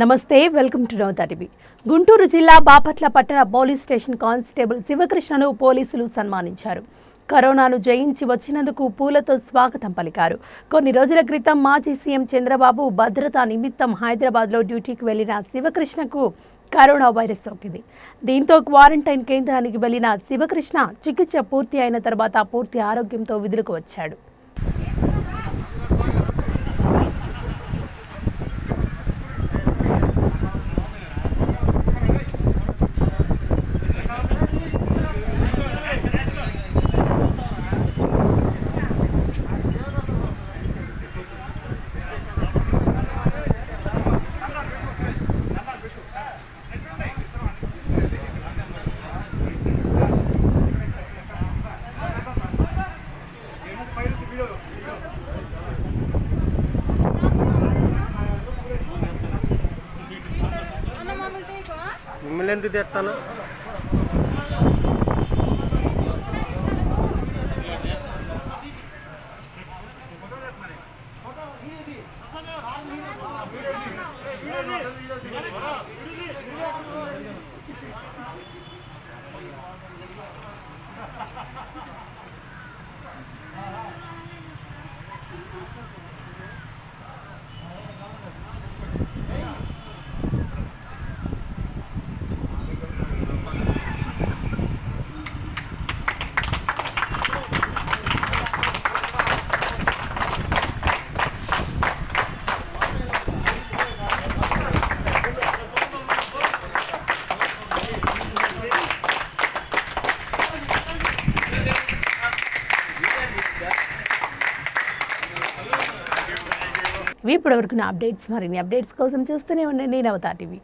నమస్తే welcome to Navata TV. Guntur జిల్లా బాపట్ల పట్టణ పోలీస్ స్టేషన్ కానిస్టేబుల్ శివకృష్ణను పోలీసులు సన్మానించారు. కరోనాను జయించి వచ్చినందుకు పూలతో స్వాగతం పలికారు. కొన్ని రోజుల క్రితం మాజీ సీఎం చంద్రబాబు భద్రతా నిమిత్తం హైదరాబాద్లో డ్యూటీకి వెళ్ళిన శివకృష్ణకు కరోనా వైరస్ సోకింది. దీంతో క్వారంటైన్ కేంద్రానికి వెళ్ళిన శివకృష్ణ చికిత్స పూర్తి అయిన తర్వాత పూర్తి ఆరోగ్యంతో విధులకు వచ్చాడు. ನಿಮ್ಮಲ್ಲೇನು ಇದೆ ಅತ್ತಾನ ఇప్పటివరకు నా అప్డేట్స్. మరిన్ని అప్డేట్స్ కోసం చూస్తూనే ఉండండి. నవతా టీవీ.